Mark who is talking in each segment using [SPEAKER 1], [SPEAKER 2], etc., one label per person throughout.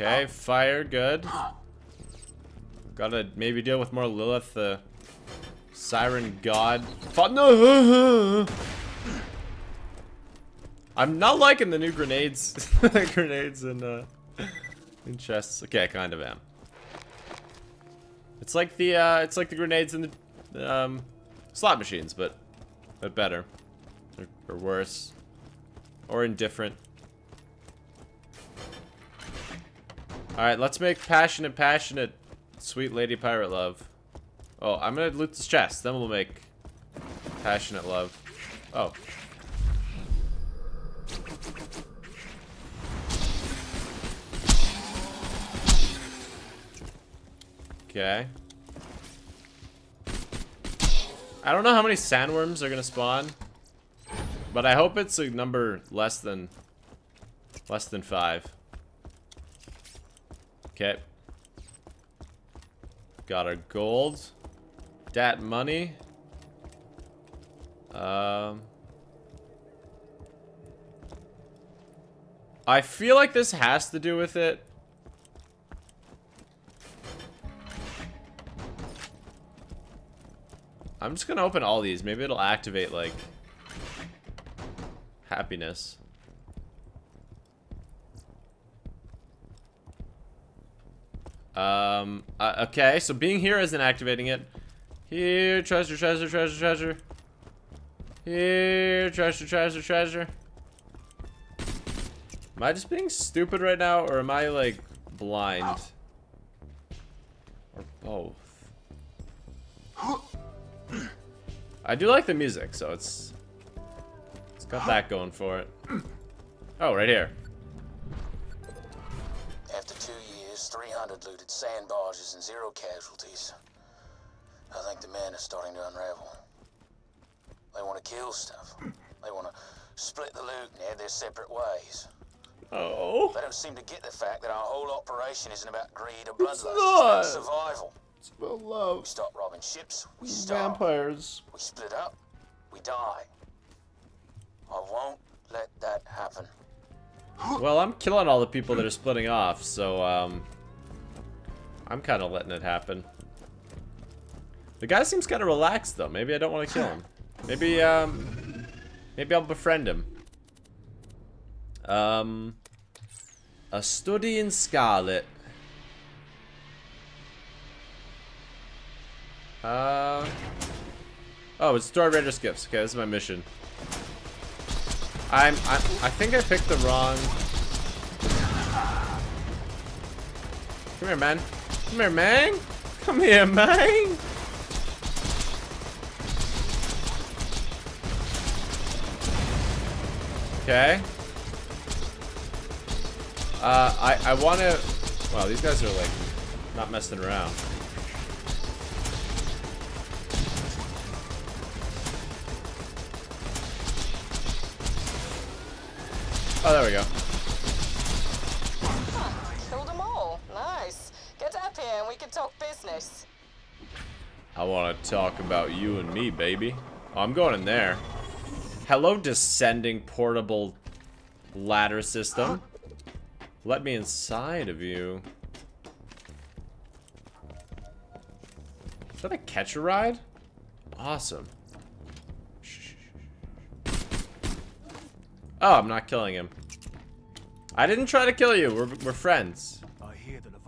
[SPEAKER 1] Okay, fire, good. Gotta maybe deal with more Lilith, the siren god. I'm not liking the new grenades. grenades and uh, in chests. Okay, I kind of am. It's like the uh, it's like the grenades in the um, slot machines, but but better, or, or worse, or indifferent. All right, let's make passionate, passionate, sweet lady pirate love. Oh, I'm gonna loot this chest, then we'll make passionate love. Oh. Okay. I don't know how many sandworms are gonna spawn, but I hope it's a number less than less than five. Okay. Got our gold. Dat money. Um. I feel like this has to do with it. I'm just gonna open all these. Maybe it'll activate, like, happiness. Um, uh, okay, so being here isn't activating it. Here, treasure, treasure, treasure, treasure. Here, treasure, treasure, treasure. Am I just being stupid right now, or am I, like, blind? Or both? I do like the music, so it's... It's got that going for it. Oh, right here.
[SPEAKER 2] Years, 300 looted sand barges and zero casualties. I think the men are starting to unravel. They want to kill stuff. They want to split the loot and head their separate ways.
[SPEAKER 1] Oh.
[SPEAKER 2] They don't seem to get the fact that our whole operation isn't about greed or bloodlust.
[SPEAKER 1] It's
[SPEAKER 2] It's about survival.
[SPEAKER 1] It's about love.
[SPEAKER 2] We stop robbing ships, we starve.
[SPEAKER 1] Vampires.
[SPEAKER 2] We split up, we die. I won't let that happen.
[SPEAKER 1] Well, I'm killing all the people that are splitting off, so, um... I'm kind of letting it happen. The guy seems kind of relaxed, though. Maybe I don't want to kill him. Maybe, um... Maybe I'll befriend him. Um... A study in Scarlet. Uh... Oh, it's Story Raiders gifts. Okay, this is my mission. I'm, I, I think I picked the wrong... Come here, man. Come here, man. Come here, man. Okay. Uh, I, I want to... Wow, these guys are, like, not messing around. Oh, there we go.
[SPEAKER 3] Killed them all. Nice. Get up here and we can talk business.
[SPEAKER 1] I want to talk about you and me, baby. I'm going in there. Hello, descending portable ladder system. Let me inside of you. Is that a Catch-A-Ride? Awesome. Oh, I'm not killing him. I didn't try to kill you. We're, we're friends.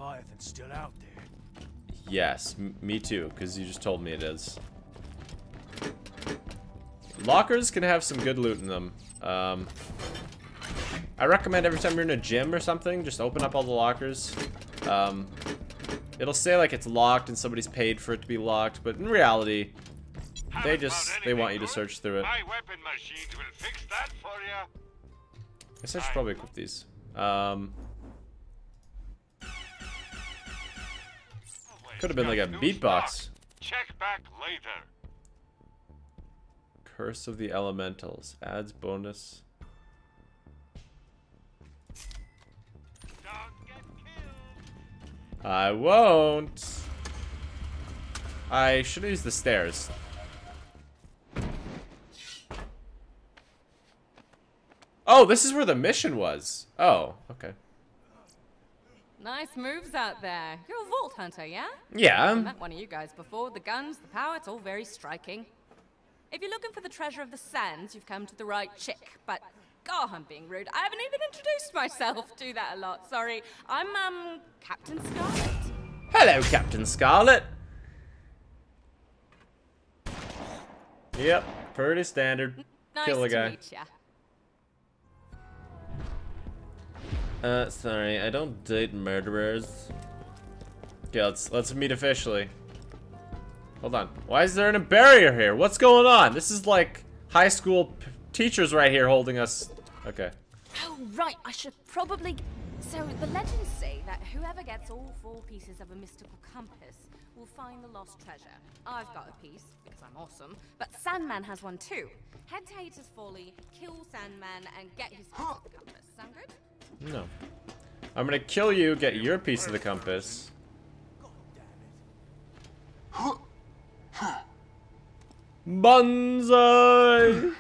[SPEAKER 4] I hear the Leviathan's still out there.
[SPEAKER 1] Yes, me too, because you just told me it is. Lockers can have some good loot in them. Um, I recommend every time you're in a gym or something, just open up all the lockers. Um, it'll say like it's locked and somebody's paid for it to be locked, but in reality, they just they want you to search through it.
[SPEAKER 5] My weapon machines will fix that for you.
[SPEAKER 1] I guess I should probably equip these. Um, Could have been like a beatbox.
[SPEAKER 5] Check back later.
[SPEAKER 1] Curse of the Elementals adds bonus.
[SPEAKER 5] Don't get killed.
[SPEAKER 1] I won't. I should have used the stairs. Oh, this is where the mission was. Oh, okay.
[SPEAKER 3] Nice moves out there. You're a vault hunter, yeah?
[SPEAKER 1] Yeah.
[SPEAKER 3] I met one of you guys before. The guns, the power, it's all very striking. If you're looking for the treasure of the sands, you've come to the right chick. But, God, I'm being rude. I haven't even introduced myself. Do that a lot. Sorry. I'm, um, Captain Scarlett.
[SPEAKER 1] Hello, Captain Scarlett. Yep, pretty standard.
[SPEAKER 3] Nice
[SPEAKER 1] Kill a
[SPEAKER 3] to
[SPEAKER 1] guy. Uh, sorry, I don't date murderers. Okay, let's let's meet officially. Hold on. Why is there a barrier here? What's going on? This is like high school p- teachers right here holding us. Okay.
[SPEAKER 3] Oh, right. I should probably. So, the legends say that whoever gets all four pieces of a mystical compass will find the lost treasure. I've got a piece, because I'm awesome, but Sandman has one too. Head to Hayter's Folly, kill Sandman, and get his piece compass. Sound good?
[SPEAKER 1] No. I'm gonna kill you, get your piece of the compass. Banzai!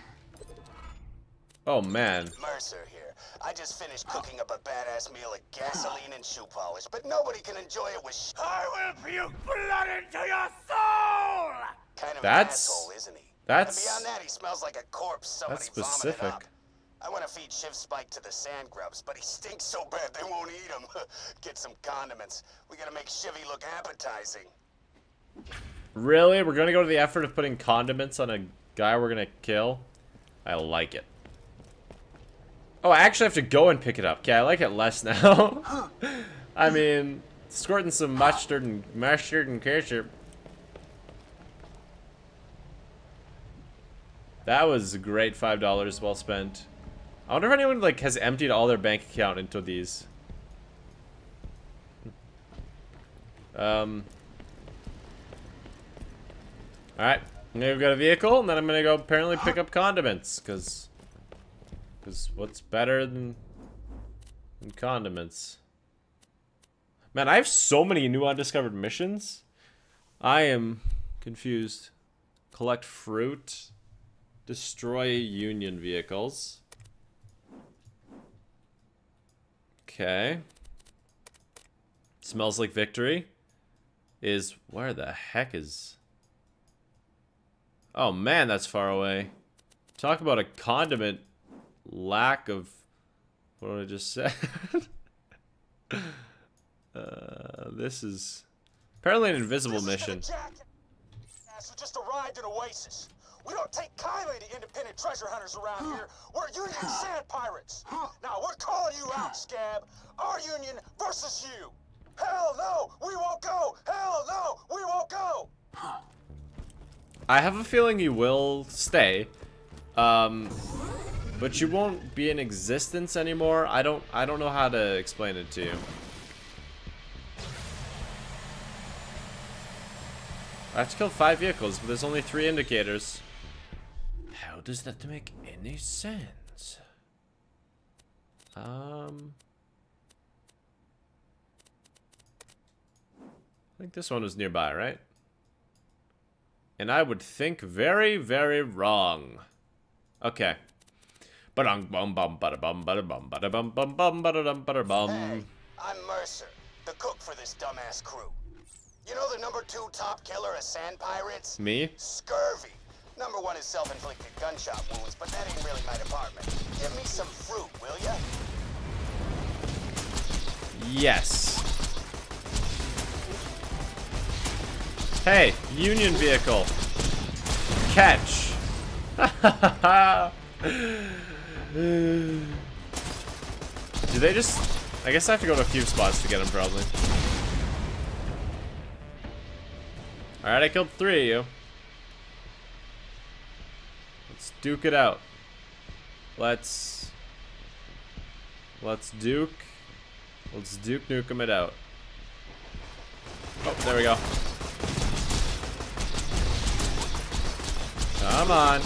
[SPEAKER 1] Oh man.
[SPEAKER 2] Mercer here. I just finished cooking up a badass meal of gasoline and shoe polish, but nobody can enjoy it with sh-
[SPEAKER 5] I will puke blood into your soul!
[SPEAKER 2] kind of
[SPEAKER 1] That's-
[SPEAKER 2] an asshole, isn't he?
[SPEAKER 1] that's-
[SPEAKER 2] And beyond that, he smells like a corpse somebody
[SPEAKER 1] That's
[SPEAKER 2] vomited
[SPEAKER 1] specific.
[SPEAKER 2] I want to feed Shiv Spike to the sand grubs, but he stinks so bad they won't eat him. Get some condiments. We gotta make Shivy look appetizing.
[SPEAKER 1] Really? We're gonna go to the effort of putting condiments on a guy we're gonna kill? I like it. Oh, I actually have to go and pick it up. Okay, I like it less now. I mean, squirting some mustard and mustard and ketchup. That was a great five dollars well spent. I wonder if anyone like has emptied all their bank account into these. Um. All right, now we've got a vehicle, and then I'm gonna go apparently pick up condiments, cause, cause what's better than, than condiments? Man, I have so many new undiscovered missions. I am confused. Collect fruit. Destroy Union vehicles. Okay. Smells like victory. Is where the heck is? Oh man, that's far away. Talk about a condiment lack of what did I just said. uh, this is apparently an invisible
[SPEAKER 2] This is for the
[SPEAKER 1] mission.
[SPEAKER 2] Jack who just arrived in Oasis. We don't take kindly to independent treasure hunters around here. We're Union sand pirates. Now we're calling you out, Scab. Our Union versus you. Hell no, we won't go. Hell no, we won't go.
[SPEAKER 1] I have a feeling you will stay. Um but you won't be in existence anymore. I don't I don't know how to explain it to you. I have to kill five vehicles, but there's only three indicators. How does that make any sense? Um I think this one was nearby, right? And I would think very, very wrong. Okay. Ba-dum bum bum bada bum bada bum bada bum bum bum bada dum bada
[SPEAKER 2] Hey,
[SPEAKER 1] bum.
[SPEAKER 2] I'm Mercer, the cook for this dumbass crew. You know the number two top killer of sand pirates?
[SPEAKER 1] Me?
[SPEAKER 2] Scurvy. Number one is self-inflicted gunshot wounds, but that ain't really my department. Give me some fruit, will ya?
[SPEAKER 1] Yes. Hey, Union vehicle. Catch. Do they just... I guess I have to go to a few spots to get them, probably. Alright, I killed three of you. Let's duke it out. Let's... Let's duke... Let's duke nukem it out. Oh, there we go. Come on.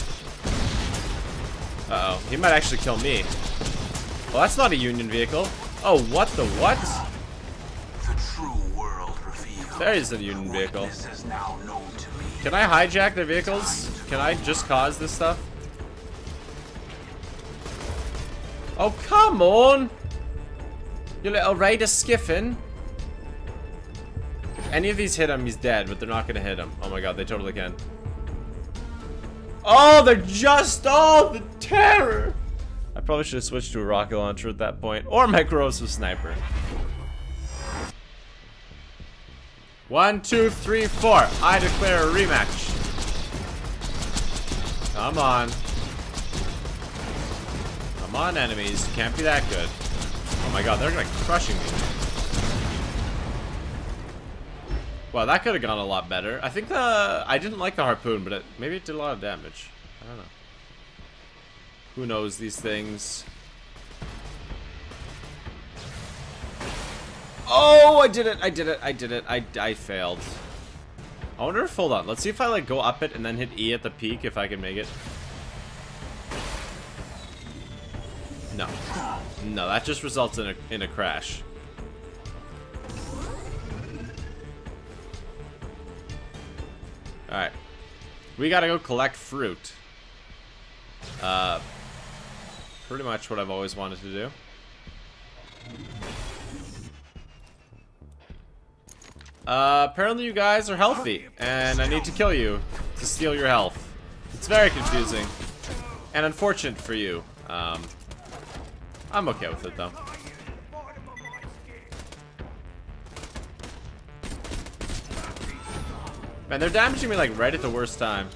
[SPEAKER 1] Uh-oh. He might actually kill me. Well, that's not a Union vehicle. Oh, what the what?
[SPEAKER 6] The true world revealed.
[SPEAKER 1] There is a Union vehicle.
[SPEAKER 6] This is now known to me.
[SPEAKER 1] Can I hijack their vehicles? Can I just cause this stuff? Oh, come on! You little raider skiffin. If any of these hit him, he's dead, but they're not gonna hit him. Oh my god, they totally can. Oh, they're just all the terror. I probably should have switched to a rocket launcher at that point, or my corrosive sniper. One, two, three, four. I declare a rematch. Come on. Come on, enemies. Can't be that good. Oh my god, they're like crushing me. Wow, that could have gone a lot better. I think the... I didn't like the harpoon, but it, maybe it did a lot of damage. I don't know. Who knows these things? Oh, I did it. I did it. I did it. I, I failed. I wonder if, hold on. Let's see if I like go up it and then hit E at the peak if I can make it. No. No, that just results in a, in a crash. Alright. We gotta go collect fruit. Uh, pretty much what I've always wanted to do. Uh, apparently you guys are healthy, and I need to kill you to steal your health. It's very confusing, and unfortunate for you. Um, I'm okay with it, though. Man, they're damaging me, like, right at the worst time.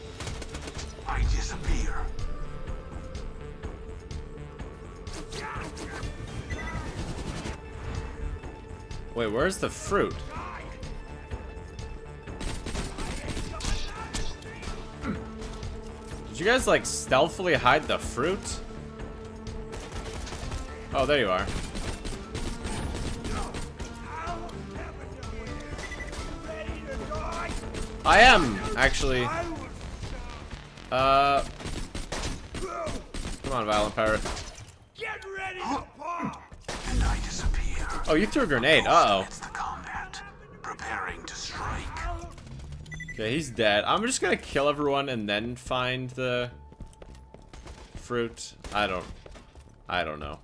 [SPEAKER 6] I disappear.
[SPEAKER 1] Wait, where's the fruit? Hmm. Did you guys, like, stealthily hide the fruit? Oh, there you are. I am, actually. Uh... Come on, Violent Pirate.
[SPEAKER 5] Get ready to pop!
[SPEAKER 6] And I disappear.
[SPEAKER 1] Oh, you threw a grenade. Uh-oh.
[SPEAKER 6] The combat. Preparing to strike.
[SPEAKER 1] Okay, he's dead. I'm just gonna kill everyone and then find the fruit. I don't I don't know.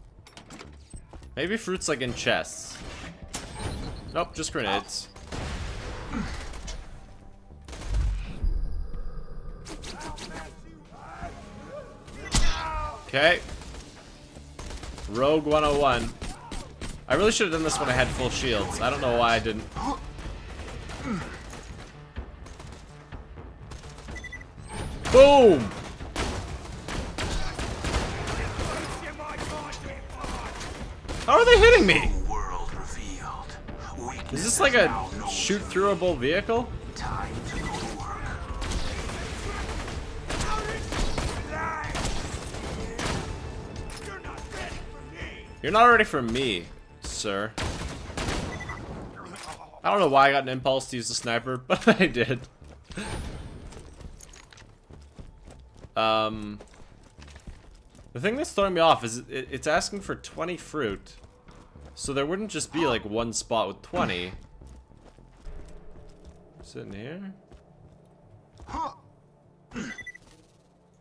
[SPEAKER 1] Maybe fruit's like in chests. Nope, just grenades. Okay. Rogue 101. I really should have done this when I had full shields. I don't know why I didn't. Boom! How are they hitting me?
[SPEAKER 6] World revealed.
[SPEAKER 1] Is this like a shoot
[SPEAKER 6] to me.
[SPEAKER 1] throughable vehicle?
[SPEAKER 6] Time to go to work.
[SPEAKER 5] You're not ready for me!
[SPEAKER 1] You're not ready for me, sir. I don't know why I got an impulse to use the sniper, but I did. Um, the thing that's throwing me off is it, it's asking for 20 fruit. So there wouldn't just be like one spot with 20. Sitting here?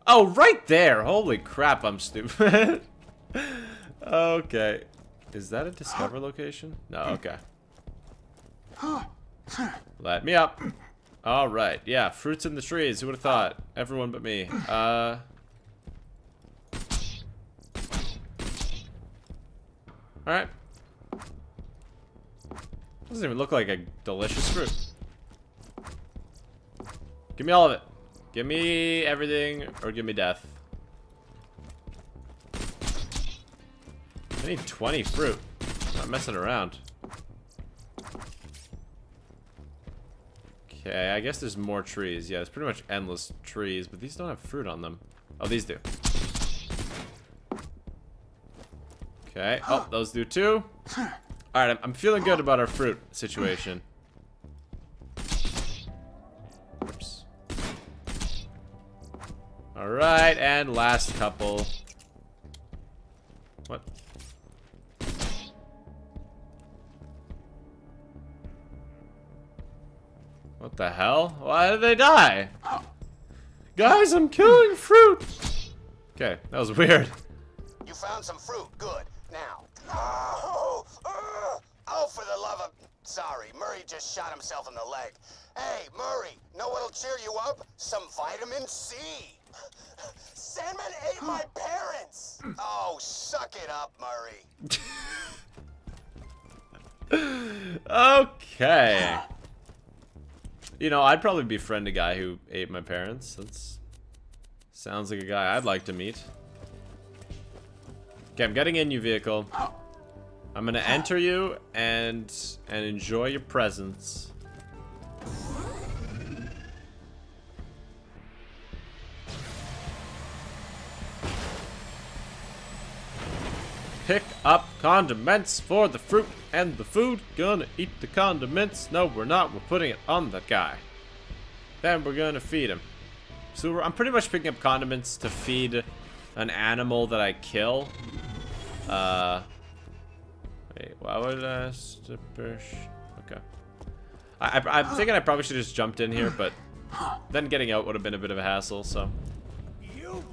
[SPEAKER 1] Oh, right there! Holy crap, I'm stupid. okay. Is that a discover location? No, okay. Let me up. Alright, yeah, fruits in the trees. Who would have thought? Everyone but me. Uh. Alright. Doesn't even look like a delicious fruit. Give me all of it. Give me everything, or give me death. I need 20 fruit. Not messing around. Okay, I guess there's more trees. Yeah, it's pretty much endless trees, but these don't have fruit on them. Oh, these do. Okay. Oh, those do too. Alright, I'm, I'm feeling good about our fruit situation. Oops. Alright, and last couple. What? What the hell? Why did they die? Guys, I'm killing fruit! Okay, that was weird.
[SPEAKER 2] You found some fruit. Good. Now. Oh, uh, oh, for the love of. Sorry, Murray just shot himself in the leg. Hey, Murray, know what'll cheer you up? Some vitamin C. Sandman ate my parents. Oh, suck it up, Murray.
[SPEAKER 1] Okay. You know, I'd probably befriend a guy who ate my parents. That's sounds like a guy I'd like to meet. Okay, I'm getting in you vehicle. I'm gonna enter you and and enjoy your presence. Pick up condiments for the fruit and the food. Gonna eat the condiments. No, we're not. We're putting it on the guy. Then we're gonna feed him. So I'm pretty much picking up condiments to feed an animal that I kill. Uh, wait, why would I push? Okay. I, I, I'm oh. thinking I probably should have just jumped in here, but then getting out would have been a bit of a hassle, so.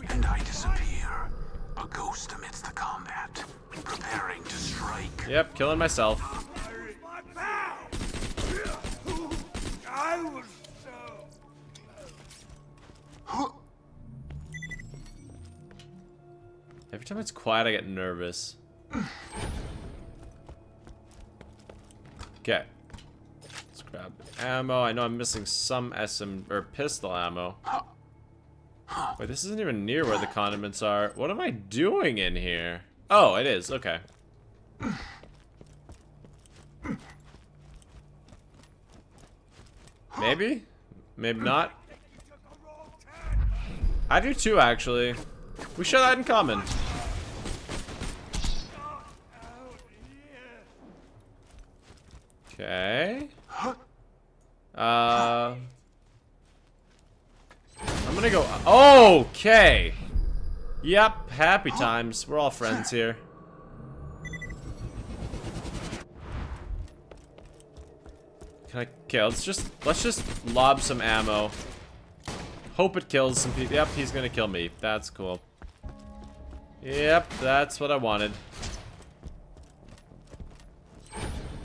[SPEAKER 6] And I disappear, a ghost amidst the combat, preparing to strike.
[SPEAKER 1] Yep, killing myself.
[SPEAKER 5] I was so...
[SPEAKER 1] Every time it's quiet, I get nervous. Okay. Let's grab ammo. I know I'm missing some SM or pistol ammo. Wait, this isn't even near where the condiments are. What am I doing in here? Oh, it is. Okay. Maybe? Maybe not. I do too, actually. We share that in common. Okay. Uh. I'm gonna go. Okay. Yep. Happy times. We're all friends here. Can I? Okay. Let's just let's just lob some ammo. Hope it kills some people. Yep. He's gonna kill me. That's cool. Yep. That's what I wanted.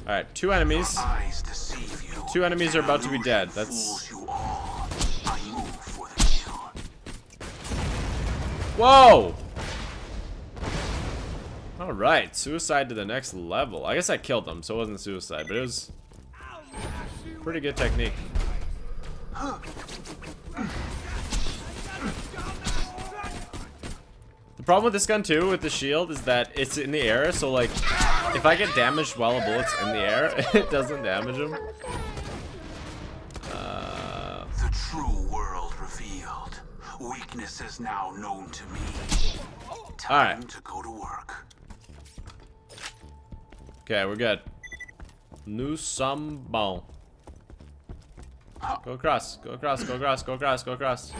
[SPEAKER 1] Alright, two enemies.
[SPEAKER 6] Eyes deceive you.
[SPEAKER 1] Two enemies are about to be dead. That's...
[SPEAKER 6] you all. I move for the kill.
[SPEAKER 1] Whoa! Alright, suicide to the next level. I guess I killed them, so it wasn't suicide, but it was... Pretty good technique. The problem with this gun, too, with the shield, is that it's in the air, so, like, if I get damaged while a bullet's in the air, it doesn't damage him. Uh,
[SPEAKER 6] The true world revealed. Weakness is now known to me. Time to go to work.
[SPEAKER 1] Okay, we're good. Nous sommes bon. Go across, go across, go across, go across, go across.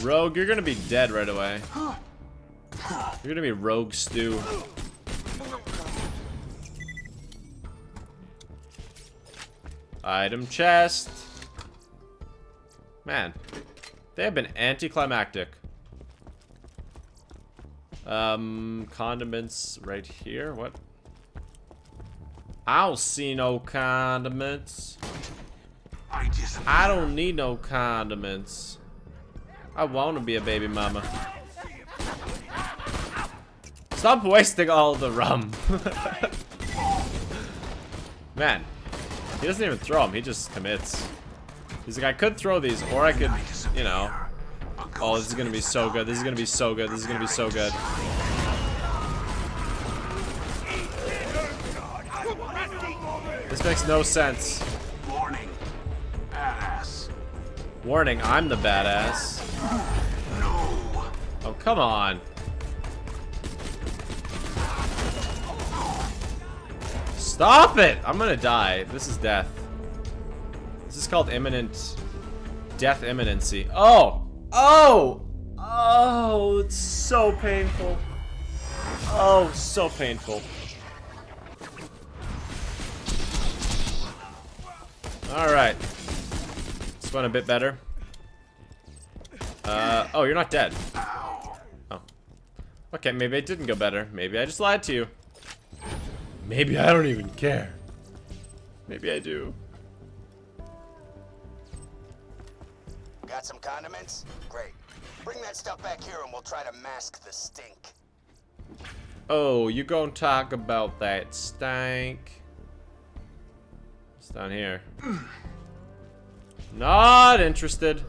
[SPEAKER 1] Rogue, you're gonna be dead right away. You're gonna be Rogue Stew. Item chest. Man, they have been anticlimactic. Um, condiments right here. What? I don't see no condiments.
[SPEAKER 6] I.
[SPEAKER 1] I don't need no condiments. I want to be a baby mama. Stop wasting all the rum. Man, he doesn't even throw them. He just commits. He's like, I could throw these, or I could, you know. Oh, this is gonna be so good. This is gonna be so good. This is gonna be so good. This makes no sense.
[SPEAKER 6] Warning,
[SPEAKER 1] I'm the badass. Oh, come on. Stop it! I'm gonna die. This is death. This is called imminent death imminency. Oh! Oh! Oh, it's so painful. Oh, so painful. Alright. This one a bit better. Uh, oh, you're not dead. Oh. Okay, maybe it didn't go better. Maybe I just lied to you. Maybe I don't even care. Maybe I do.
[SPEAKER 2] Got some condiments? Great. Bring that stuff back here and we'll try to mask the stink.
[SPEAKER 1] Oh, you gonna talk about that stank? It's down here. Not interested.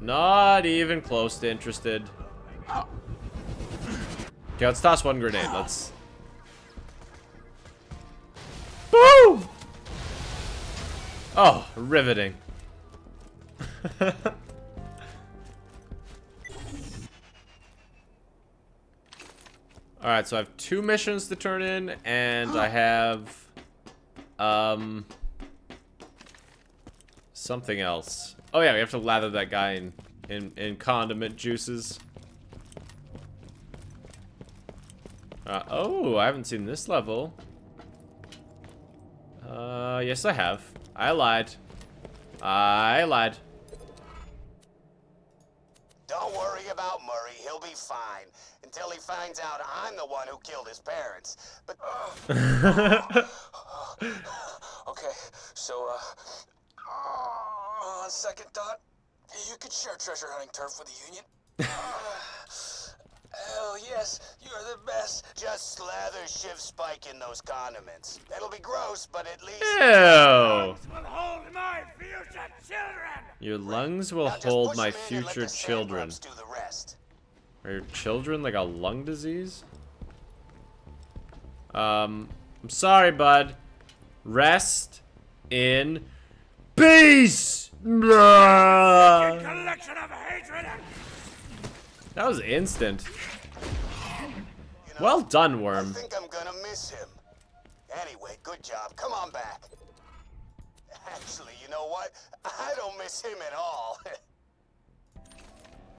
[SPEAKER 1] Not even close to interested. Okay, let's toss one grenade. Let's. Boom! Oh, riveting. Alright, so I have two missions to turn in, and I have, um, something else. Oh yeah, we have to lather that guy in, in, in condiment juices. Uh, oh, I haven't seen this level. Uh, yes I have. I lied. I lied.
[SPEAKER 2] Don't worry about Murray, he'll be fine. Until he finds out I'm the one who killed his parents. But... okay, so, uh... uh, second thought, you could share treasure hunting turf with the Union. Oh, yes, you're the best. Just slather Shiv Spike in those condiments. It'll be gross, but at least...
[SPEAKER 1] Ew!
[SPEAKER 5] will hold my future children.
[SPEAKER 1] Your lungs will
[SPEAKER 2] Now
[SPEAKER 1] hold
[SPEAKER 2] push
[SPEAKER 1] my
[SPEAKER 2] 'em in and let
[SPEAKER 1] future children.
[SPEAKER 2] do the rest.
[SPEAKER 1] Are your children like a lung disease? Um, I'm sorry, bud. Rest in peace. Blah.
[SPEAKER 5] Collection of hatred
[SPEAKER 1] That was instant.
[SPEAKER 2] You know,
[SPEAKER 1] Well done,
[SPEAKER 2] I
[SPEAKER 1] worm.
[SPEAKER 2] think I'm gonna miss him. Anyway, good job. Come on back. Actually, you know what? I don't miss him at all.